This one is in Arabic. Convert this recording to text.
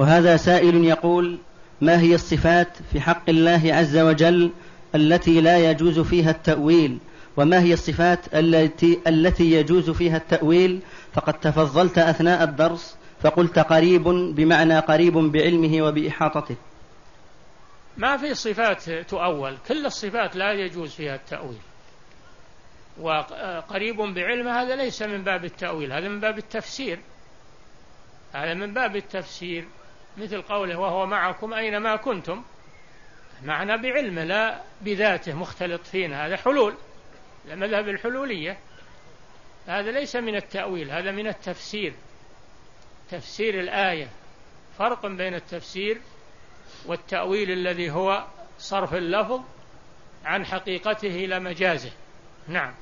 وهذا سائل يقول ما هي الصفات في حق الله عز وجل التي لا يجوز فيها التأويل؟ وما هي الصفات التي التي يجوز فيها التأويل؟ فقد تفضلت أثناء الدرس فقلت قريب بمعنى قريب بعلمه وبإحاطته. ما في صفات تؤول؟ كل الصفات لا يجوز فيها التأويل. وقريب بعلمه هذا ليس من باب التأويل هذا من باب التفسير. هذا من باب التفسير. مثل قوله وهو معكم أينما كنتم. معنى بعلمه لا بذاته مختلط فينا هذا حلول مذهب الحلولية. هذا ليس من التأويل هذا من التفسير. تفسير الآية فرق بين التفسير والتأويل الذي هو صرف اللفظ عن حقيقته إلى مجازه. نعم.